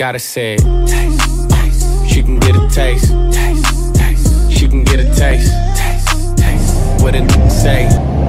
Gotta say it. Taste, taste. She can get a taste. Taste, taste. She can get a taste. Taste, taste. What it say?